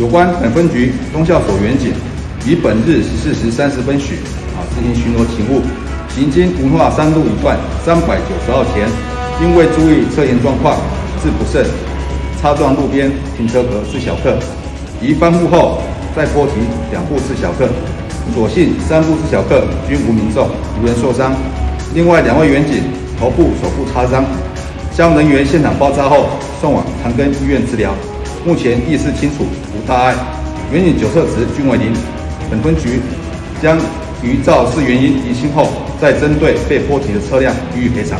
有关本分局东校所员警，于本日十四时三十分许，啊，执行巡逻勤务，行经文化三路一段三百九十号前，因未注意车前状况，致不慎擦撞路边停车格致小客，于翻覆后再波及两部致小客，所幸三部致小客均无民众，无人受伤。另外两位员警头部、手部擦伤，将人员现场包扎后送往长庚医院治疗，目前意识清楚，无大碍。原警酒测值均为零，本分局将于肇事原因厘清后，再针对被波及的车辆予以赔偿。